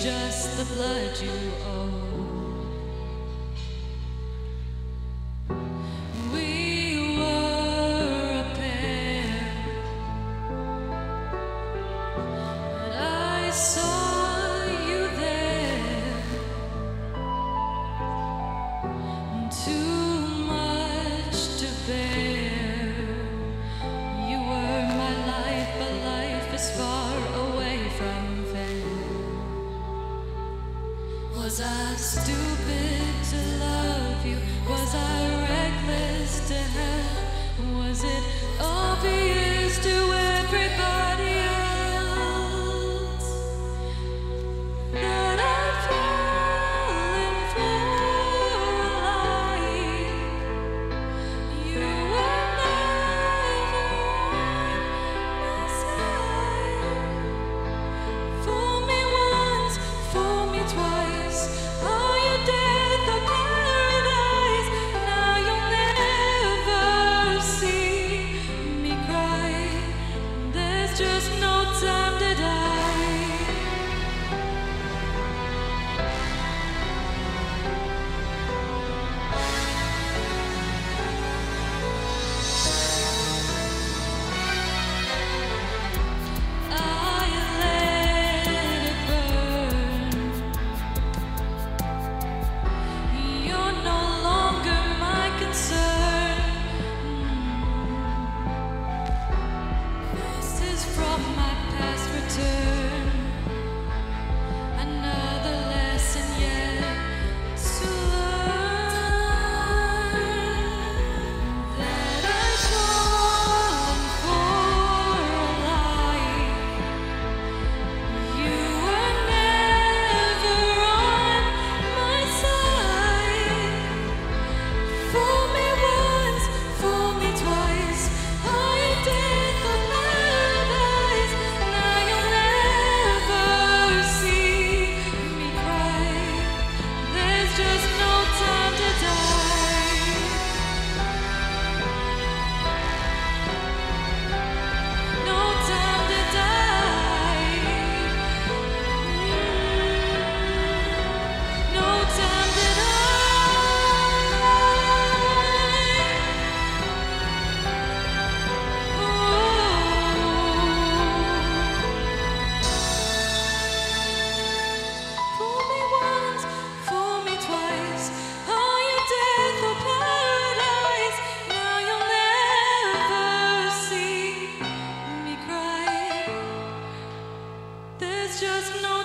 just the blood you owe. We were a pair, and I saw you there. Too much to bear. Was I stupid to love you? Was I past return.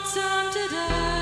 time to die.